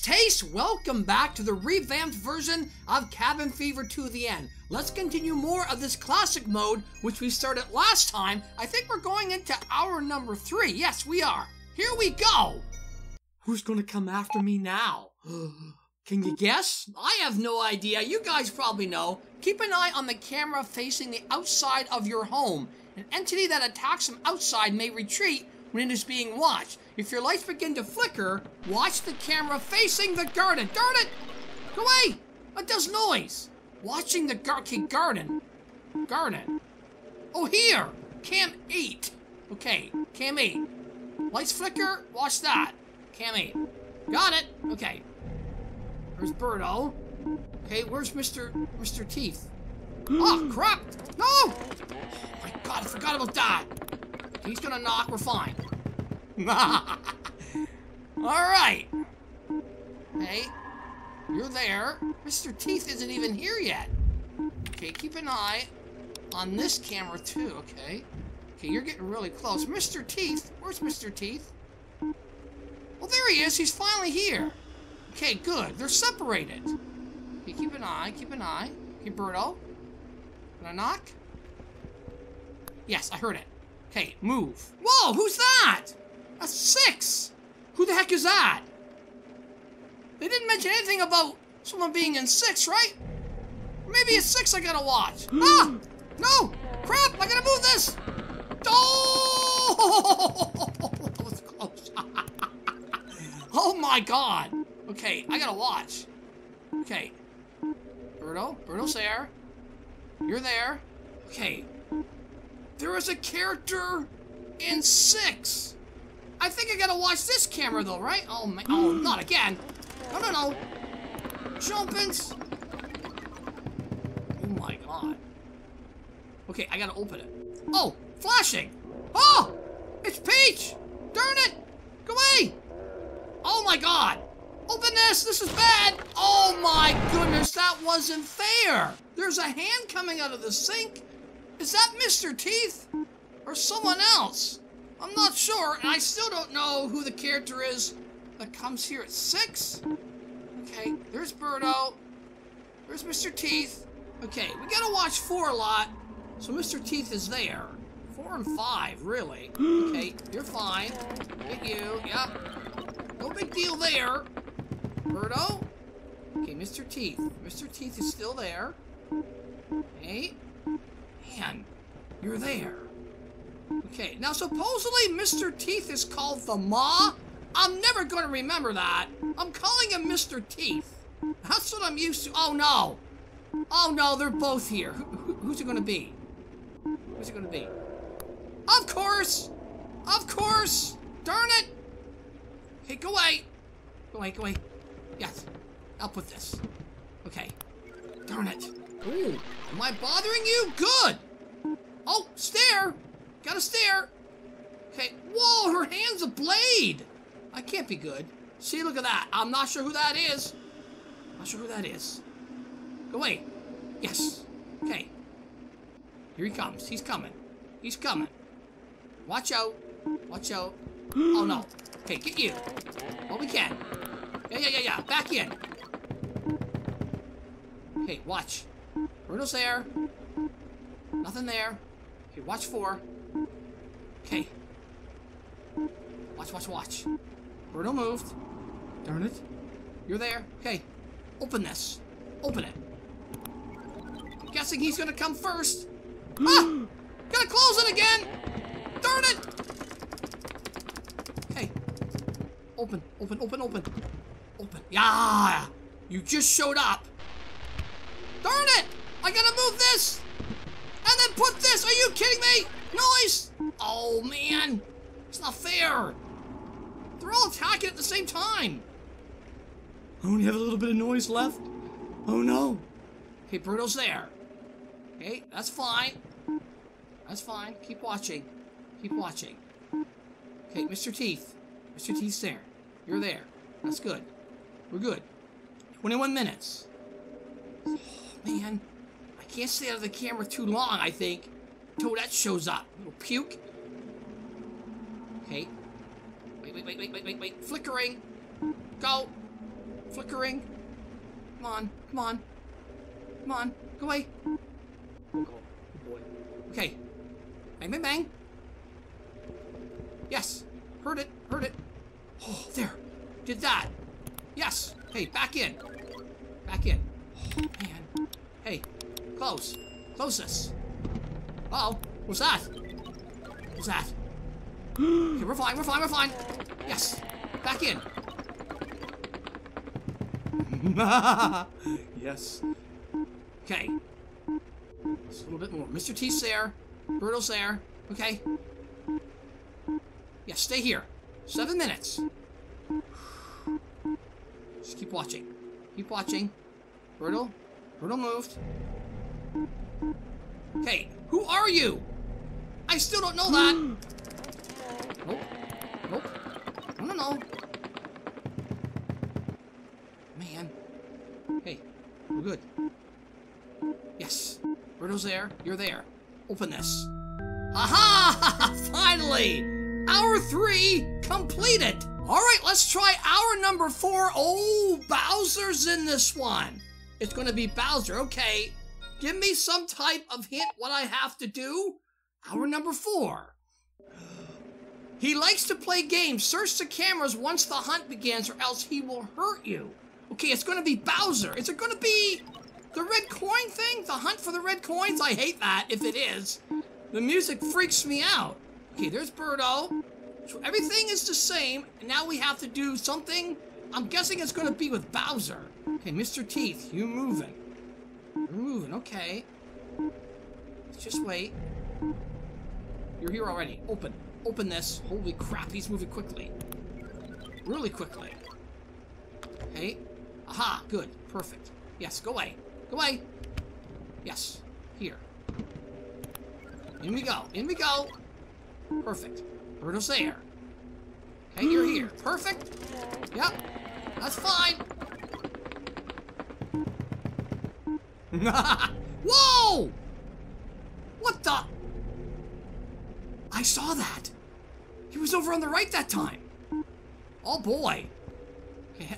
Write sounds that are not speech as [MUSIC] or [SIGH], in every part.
Taste, welcome back to the revamped version of Cabin Fever 2 the End. Let's continue more of this classic mode, which we started last time. I think we're going into hour number three. Yes, we are. Here we go. Who's gonna come after me now? [GASPS] Can you guess? I have no idea. You guys probably know. Keep an eye on the camera facing the outside of your home. An entity that attacks from outside may retreat when it is being watched. If your lights begin to flicker, watch the camera facing the garden. Darn it! Go away! That does noise. Watching the gar okay, garden. Garden. Oh, here! Cam 8. Okay, cam 8. Lights flicker, watch that. Cam 8. Got it. Okay. There's Birdo. Okay, where's Mr. Mr. Teeth? Oh, [GASPS] crap! No! Oh my god, I forgot about that. He's gonna knock, we're fine. [LAUGHS] Alright. Hey, you're there. Mr. Teeth isn't even here yet. Okay, keep an eye on this camera too, okay? Okay, you're getting really close. Mr. Teeth, where's Mr. Teeth? Well, there he is. He's finally here. Okay, good. They're separated. Okay, keep an eye, keep an eye. Hey, Birdo. Can I knock? Yes, I heard it. Okay, move. Whoa, who's that? A six! Who the heck is that? They didn't mention anything about someone being in six, right? Maybe it's six I gotta watch. [GASPS] ah! No! Crap! I gotta move this! [LAUGHS] Oh! that was close. oh my god! Okay, I gotta watch. Okay. Birdo, Birdo's there. You're there. Okay. There is a character in six. I think I gotta watch this camera though, right? Oh my, oh, hmm. not again. No, no, no. Jumpins. Oh my god. Okay, I gotta open it. Oh, flashing. Oh, it's Peach. Darn it. Go away. Oh my god. Open this. This is bad. Oh my goodness, that wasn't fair. There's a hand coming out of the sink. Is that Mr. Teeth? Or someone else? I'm not sure, and I still don't know who the character is that comes here at 6. Okay, there's Birdo. There's Mr. Teeth. Okay, we gotta watch 4 a lot, so Mr. Teeth is there. 4 and 5, really. Okay, you're fine. Get you, yep. No big deal there. Birdo. Okay, Mr. Teeth. Mr. Teeth is still there. Okay. Man, you're there. Okay, now supposedly Mr. Teeth is called the Maw. I'm never going to remember that. I'm calling him Mr. Teeth. That's what I'm used to. Oh, no. Oh, no, they're both here. Who, who's it going to be? Who's it going to be? Of course! Of course! Darn it! Hey, go away! Go away, go away. Yes. I'll put this. Okay. Darn it. Ooh, am I bothering you? Good! Oh, stare! Got a stare. Okay. Whoa, her hand's a blade. I can't be good. See, look at that. I'm not sure who that is. Not sure who that is. Go away. Yes. Okay. Here he comes. He's coming. He's coming. Watch out. Watch out. Oh, no. Okay, get you. Well, we can. Yeah, yeah, yeah, yeah. Back in. Okay, watch. Bruno's there. Nothing there. Okay, watch four. Okay. Watch, watch, watch. Bruno moved. Darn it. You're there. Okay. Open this. Open it. I'm Guessing he's gonna come first. [GASPS] ah! Gotta close it again! Darn it! Okay. Open, open, open, open. Open. Yeah! You just showed up. Darn it! I gotta move this! And then put this! Are you kidding me? Noise! Oh, man. It's not fair. They're all attacking at the same time. Oh, I only have a little bit of noise left. Oh, no. Okay, Bruno's there. Okay, that's fine. That's fine. Keep watching. Keep watching. Okay, Mr. Teeth. Mr. Teeth's there. You're there. That's good. We're good. 21 minutes. Oh, man. I can't stay out of the camera too long, I think. Until that shows up. Little puke. Okay. Wait, wait, wait, wait, wait, wait, wait. Flickering. Go. flickering. Come on, come on. Come on, go away. Okay. Bang, bang, bang. Yes. Heard it, heard it. Oh, there. Did that. Yes. Hey, back in. Back in. Oh, man. Hey, close. Close this. Uh oh What's that? What's that? Okay, we're fine, we're fine, we're fine. Yes. Back in. [LAUGHS] yes. Okay. Just a little bit more. Mr. T's there. Birdo's there. Okay. Yes, stay here. Seven minutes. Just keep watching. Keep watching. Birdo. Birdo moved. Hey, who are you? I still don't know that. [GASPS] [LAUGHS] Man. Hey, we're good. Yes. Birdo's there. You're there. Open this. Aha! [LAUGHS] Finally! Hour three completed. All right, let's try hour number four. Oh, Bowser's in this one. It's to be Bowser. Okay. Give me some type of hint what I have to do. Hour number four. He likes to play games. Search the cameras once the hunt begins or else he will hurt you. Okay, it's to be Bowser. Is it to be the red coin thing? The hunt for the red coins? I hate that if it is. The music freaks me out. Okay, there's Birdo. So everything is the same, and now we have to do something. I'm guessing it's to be with Bowser. Okay, Mr. Teeth, you moving. You're moving, okay. Let's just wait. You're here already. Open. Open this. Holy crap, he's moving quickly. Really quickly. Okay. Aha, good. Perfect. Yes, go away. Go away. Yes. Here. In we go. In we go. Perfect. Birdo's there. Hey, you're here. Perfect. Yep. That's fine. [LAUGHS] Whoa! What the? I saw that. He was over on the right that time. Oh boy.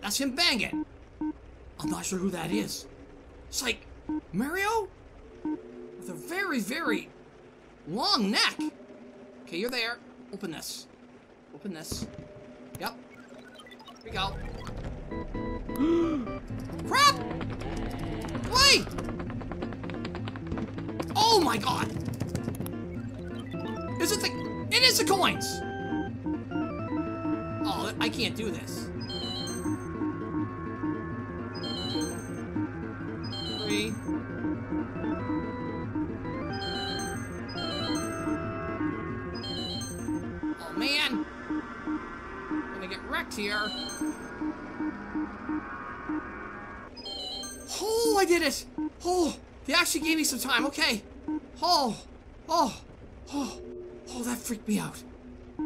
That's him banging. I'm not sure who that is. It's like Mario with a very, very long neck. Okay, you're there. Open this. Open this. Yep. Here we go. [GASPS] Crap! Wait! Oh my god! The... It is the coins! Oh, I can't do this. Three. Oh man! I'm gonna get wrecked here. Oh, I did it! Oh, they actually gave me some time. Okay. Oh, oh, oh, oh, that freaked me out.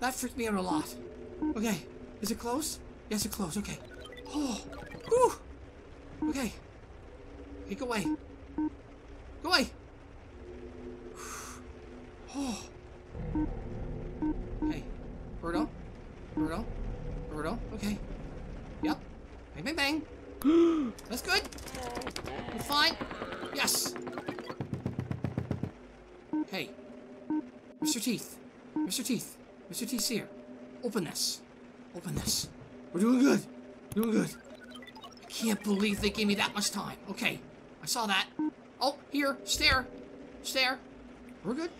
That freaked me out a lot. Okay, is it close? Yes, it's close. Okay. Oh, whew. Okay. Okay, go away. Go away. Oh. Okay. Birdo. Birdo. Birdo. Okay. Yep. Bang, bang, bang. [GASPS] That's good. We're fine. Yes. Hey. Mr. Teeth. Mr. Teeth. Mr. Teeth's here. Open this. Open this. We're doing good. Doing good. I can't believe they gave me that much time. Okay. I saw that. Oh, here. Stare. Stare. We're good.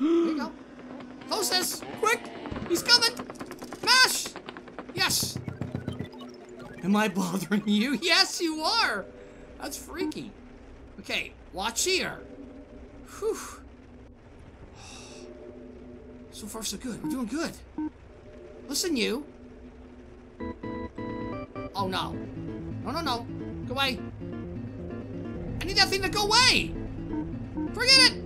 There you go. Close this. Quick. He's coming. Mash. Yes. Am I bothering [LAUGHS] you? Yes, you are. That's freaky. Okay, watch here. Whew. So far, so good. We're doing good. Listen, you. Oh, no. No, no, no. Go away. I need that thing to go away. Forget it.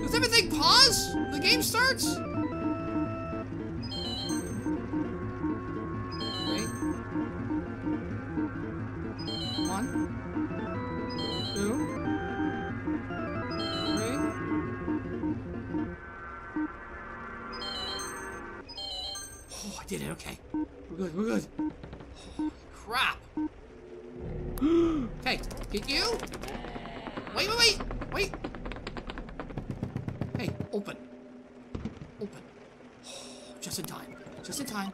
Does everything pause? The game starts? Did it, okay. We're good, we're good. Holy Crap. [GASPS] okay, get you. Wait, wait, wait, wait. Hey, open. Open. [SIGHS] Just in time. Just in time.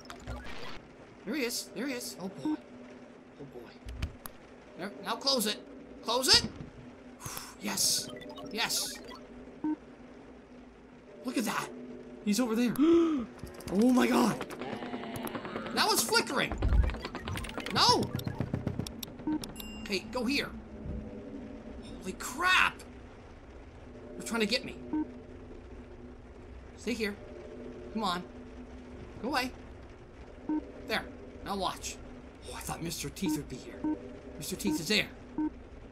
There he is. There he is. Oh boy. Oh boy. There. Now close it. Close it. [SIGHS] Yes. Yes. Look at that. He's over there. [GASPS] oh my god. Now it's flickering. No. Okay, go here. Holy crap. They're trying to get me. Stay here. Come on. Go away. There. Now watch. Oh, I thought Mr. Teeth would be here. Mr. Teeth is there.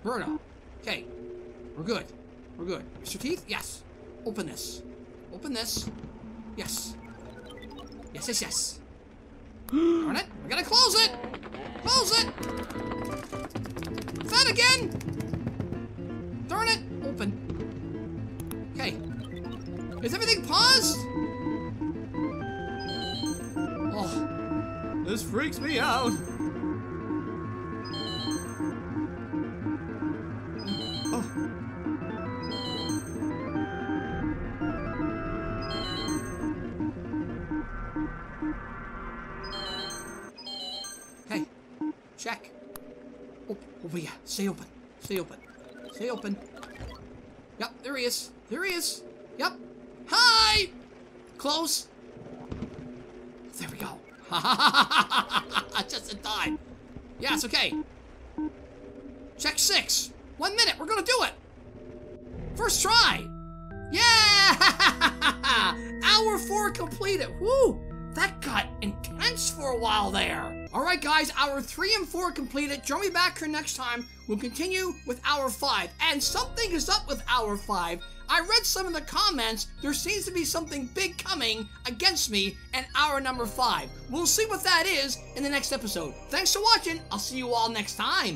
Bruno. Okay. We're good. We're good. Mr. Teeth? Yes. Open this. Open this. Yes. Yes, yes, yes. Darn it. We gotta close it. Close it. That again. Darn it. Open. Okay. Is everything paused? Oh. This freaks me out. Check. Oh, over here. Stay open. Stay open. Stay open. Yep, there he is. There he is. Yep. Hi! Close. There we go. [LAUGHS] Just in time. Yes, okay. Check six. One minute. We're gonna do it. First try. Yeah! [LAUGHS] Hour four completed. Woo! That got intense for a while there. All right, guys, hour three and four completed. Join me back here next time. We'll continue with hour five. And something is up with hour five. I read some of the comments. There seems to be something big coming against me in hour number five. We'll see what that is in the next episode. Thanks for watching. I'll see you all next time.